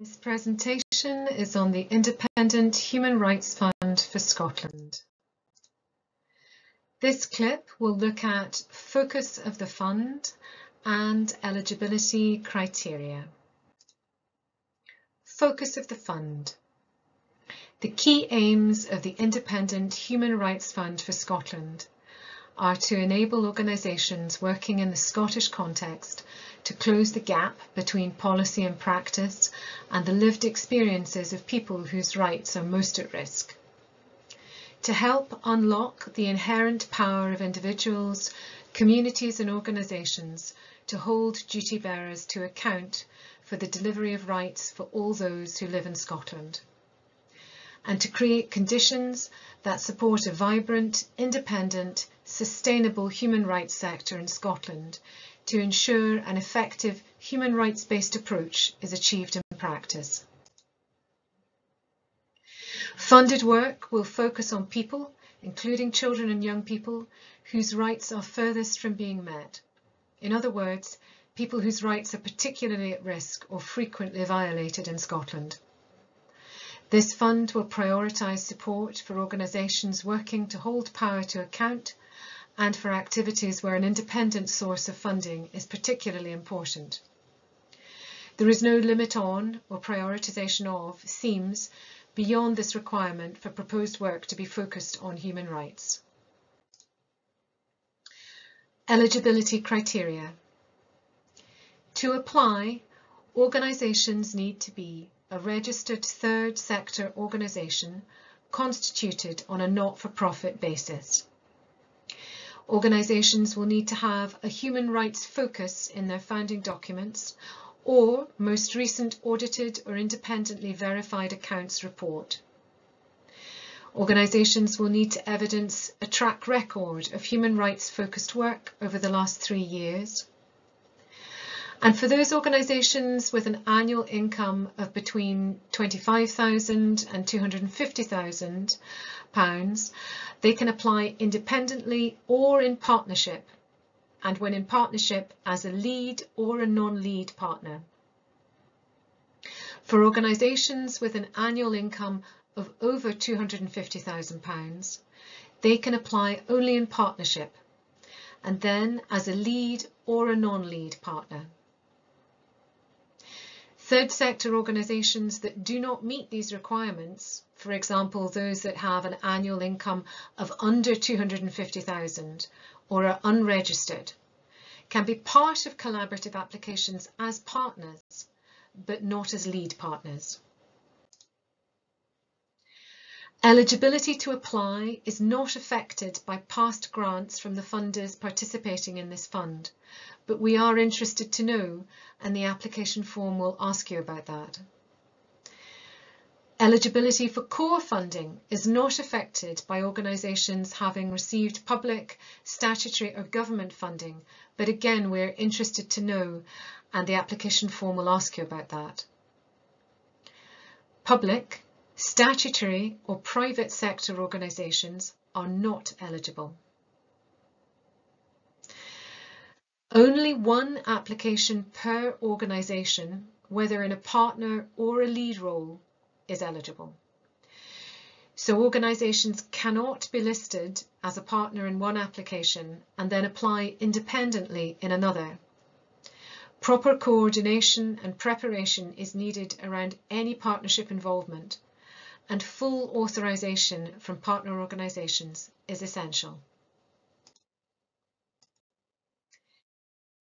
This presentation is on the Independent Human Rights Fund for Scotland. This clip will look at focus of the fund and eligibility criteria. Focus of the fund. The key aims of the Independent Human Rights Fund for Scotland are to enable organisations working in the Scottish context to close the gap between policy and practice and the lived experiences of people whose rights are most at risk. To help unlock the inherent power of individuals, communities and organisations to hold duty bearers to account for the delivery of rights for all those who live in Scotland and to create conditions that support a vibrant, independent, sustainable human rights sector in Scotland to ensure an effective human rights-based approach is achieved in practice. Funded work will focus on people, including children and young people, whose rights are furthest from being met. In other words, people whose rights are particularly at risk or frequently violated in Scotland. This fund will prioritise support for organisations working to hold power to account and for activities where an independent source of funding is particularly important. There is no limit on or prioritisation of themes beyond this requirement for proposed work to be focused on human rights. Eligibility criteria. To apply, organisations need to be a registered third sector organisation constituted on a not-for-profit basis. Organisations will need to have a human rights focus in their founding documents or most recent audited or independently verified accounts report. Organisations will need to evidence a track record of human rights focused work over the last three years and for those organisations with an annual income of between £25,000 and £250,000, they can apply independently or in partnership, and when in partnership as a lead or a non-lead partner. For organisations with an annual income of over £250,000, they can apply only in partnership, and then as a lead or a non-lead partner. Third sector organisations that do not meet these requirements, for example those that have an annual income of under 250,000 or are unregistered, can be part of collaborative applications as partners, but not as lead partners. Eligibility to apply is not affected by past grants from the funders participating in this fund, but we are interested to know and the application form will ask you about that. Eligibility for core funding is not affected by organisations having received public, statutory or government funding, but again we're interested to know and the application form will ask you about that. Public, statutory or private sector organisations are not eligible. Only one application per organisation, whether in a partner or a lead role, is eligible. So organisations cannot be listed as a partner in one application and then apply independently in another. Proper coordination and preparation is needed around any partnership involvement and full authorisation from partner organisations is essential.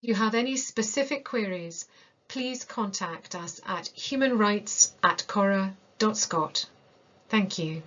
If you have any specific queries, please contact us at humanrights at corra.scot. Thank you.